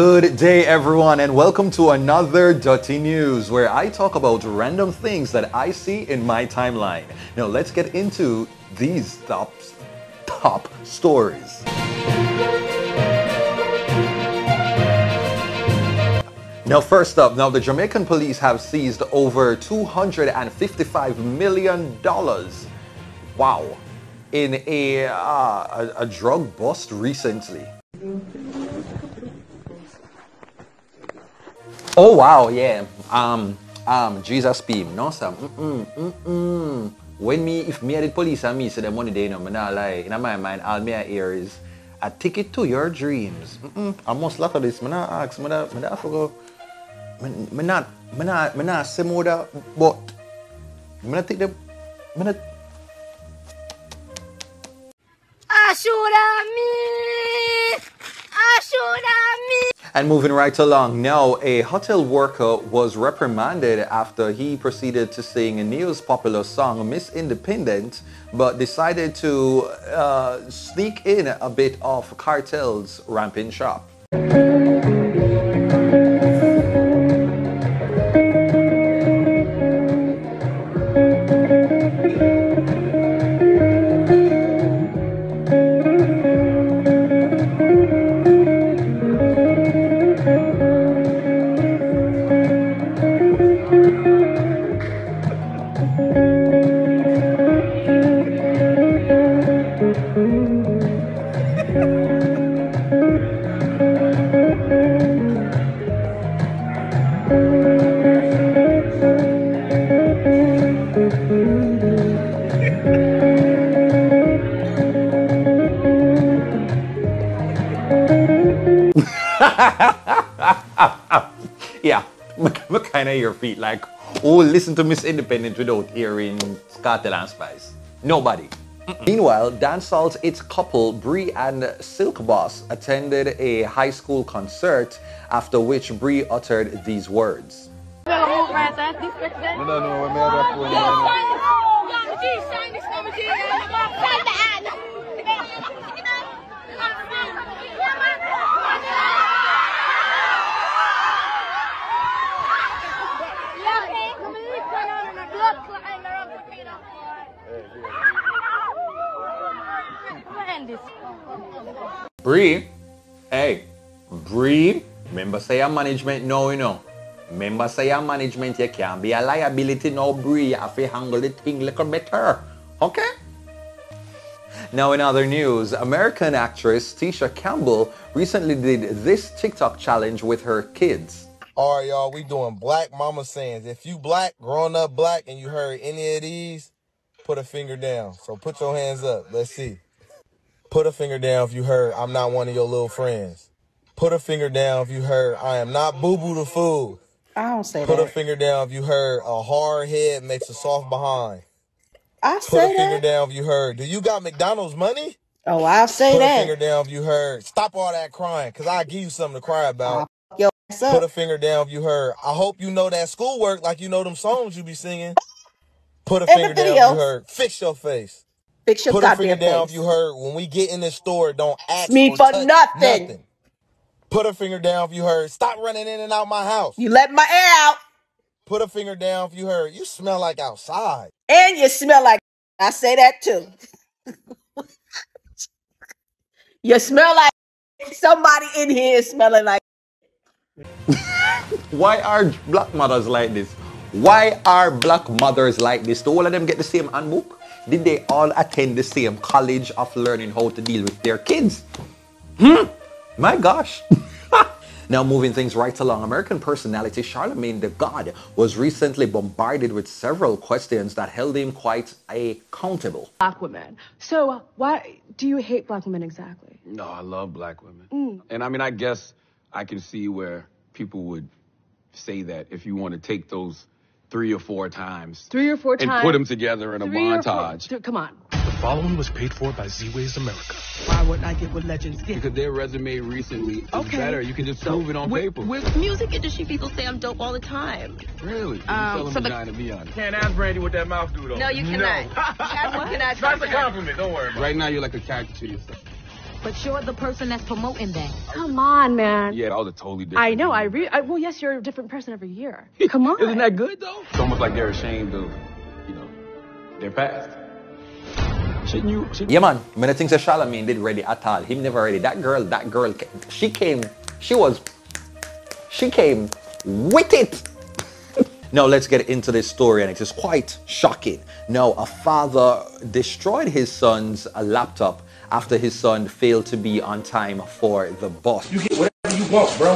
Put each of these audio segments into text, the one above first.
Good day, everyone, and welcome to another Dutty News, where I talk about random things that I see in my timeline. Now, let's get into these top, top stories. Now, first up, now the Jamaican police have seized over $255 million. Wow. In a, uh, a, a drug bust recently. Oh wow, yeah. Um, um, Jesus beam. No, sir. Mm-mm, mm-mm. When me, if me the police and me say the money they know, me not lie. In my mind, all me hear is a ticket to your dreams. Mm-mm. I must lot of this. Me not ask. Me not, me not forgo. Me, me not, me not, me not say more that, but me not take the, me not. Ashura me! Ashura me! And moving right along, now a hotel worker was reprimanded after he proceeded to sing Ne-Yo's popular song Miss Independent, but decided to uh, sneak in a bit of Kartel's ramping shop. yeah, what kind of your feet like, oh, listen to Miss Independent without hearing Scartel and Spice? Nobody. Meanwhile, Dancehall's its couple, Bree and Silk Boss, attended a high school concert after which Bree uttered these words. No, no, we made that for Bree, hey, Bree, remember say your management no, you know. Remember say your management, you can't be a liability no, Bree. You have to handle the thing a little better. Okay? Now in other news, American actress Tisha Campbell recently did this TikTok challenge with her kids. All right, y'all, we doing black mama sayings. If you black, growing up black, and you heard any of these, put a finger down. So put your hands up. Let's see. Put a finger down if you heard I'm not one of your little friends. Put a finger down if you heard I am not boo boo the fool. I don't say that. Put a finger down if you heard a hard head makes a soft behind. I say. Put a finger that. down if you heard do you got McDonald's money? Oh, I'll say that. Put a finger down if you heard stop all that crying because I'll give you something to cry about. F- Put a finger down if you heard. I hope you know that schoolwork like you know them songs you be singing. Put a finger down if you heard. Fix your face. Fix your Put a finger goddamn down if face. you heard. When we get in the store, don't ask Me or for touch nothing. Put a finger down if you heard. Stop running in and out my house. You let my air out, Put a finger down if you heard. You smell like outside. and you smell like. I say that too. you smell like somebody in here is smelling like. Why are black mothers like this? Why are black mothers like this? Do all of them get the same handbook? Did they all attend the same college of learning how to deal with their kids? Hmm? My gosh. now, moving things right along, American personality Charlamagne tha God was recently bombarded with several questions that held him quite accountable. black women. So uh, why do you hate black women exactly? No, I love black women. Mm. And I mean, I guess I can see where people would say that if you want to take those three or four times Three or four times. and times. put them together in a Three or four- montage. Th- come on. The following was paid for by Z-Ways America. Why wouldn't I get what legends get? Because their resume recently is Okay. better. You can just So, prove it on with- paper. with- Music industry people say I'm dope all the time. really? You Um, tell them so the- vagina, be honest. Can't ask Brandy what that mouth do though. No, you cannot. You cannot That's a compliment. Don't worry about it. Right now, you're like a caricature yourself. But you're the person that's promoting that. Come on, man. Yeah, all the totally different. I know. I re. I, well, yes, you're a different person every year. Come on. Isn't that good though? It's almost like they're ashamed of, you know, their past. Shouldn't you? Shouldn't Yeah, man. When I think that Charlamagne did ready at all, him never ready. That girl, that girl, ca- she came, she was, she came with it. now let's get into this story, and it is quite shocking. Now, a father destroyed his son's uh, laptop after his son failed to be on time for the bus. You get whatever you want, bro.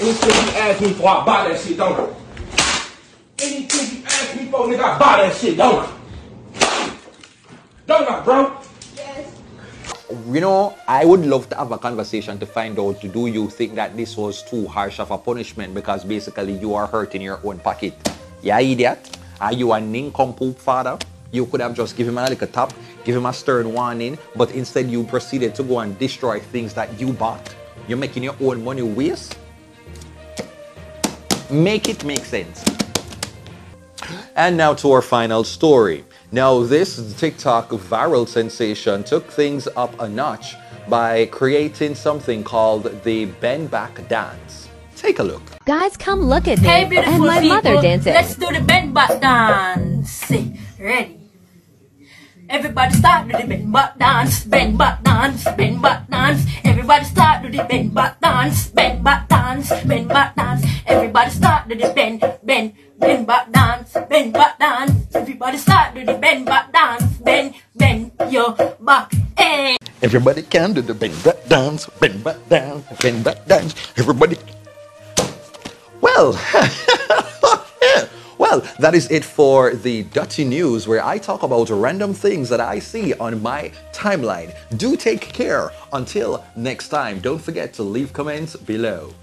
Anything you ask me for, I buy that shit, don't I? Anything you ask me for, nigga, I buy that shit, don't I? Don't I, bro? You know, I would love to have a conversation to find out do you think that this was too harsh of a punishment because basically you are hurting your own pocket. Yeah, idiot? Are you a nincompoop father? You could have just given him a little tap, give him a stern warning, but instead you proceeded to go and destroy things that you bought. You're making your own money waste. Make it make sense. And now to our final story. Now, this TikTok viral sensation took things up a notch by creating something called the bend back dance. Take a look. Guys, come look at me Hey, and beautiful my people, mother dancing. let's do the bend back dance. Ready? Everybody start to the bend butt dance, bend butt dance, bend butt dance. Everybody start to the bend butt dance, bend butt dance, bend butt dance. Everybody start to the bend, bend, bend butt dance, bend butt dance. Everybody start to the bend butt dance, bend, bend your back. Hey. Everybody can do the bend back dance, bend back dance, bend back dance. Everybody. Well, well, that is it for the Dutty News, where I talk about random things that I see on my timeline. Do take care. Until next time, don't forget to leave comments below.